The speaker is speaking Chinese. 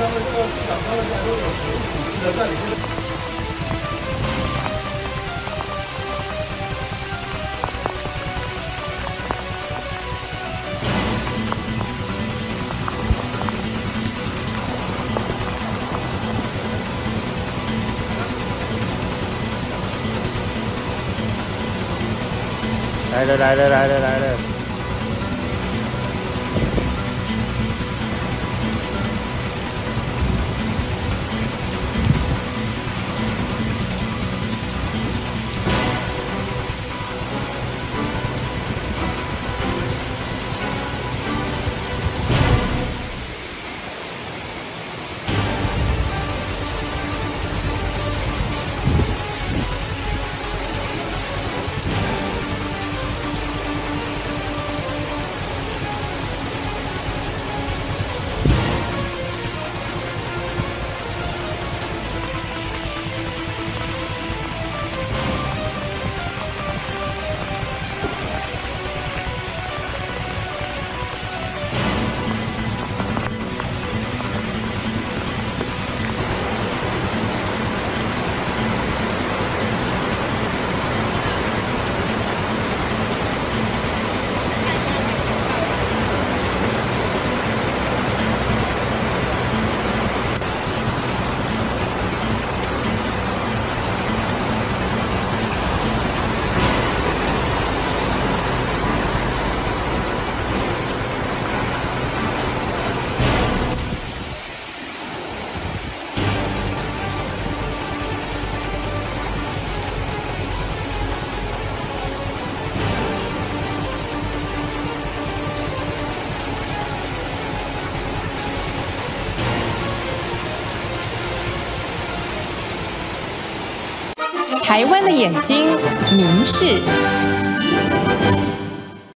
来了来了来了来了。台湾的眼睛，明视。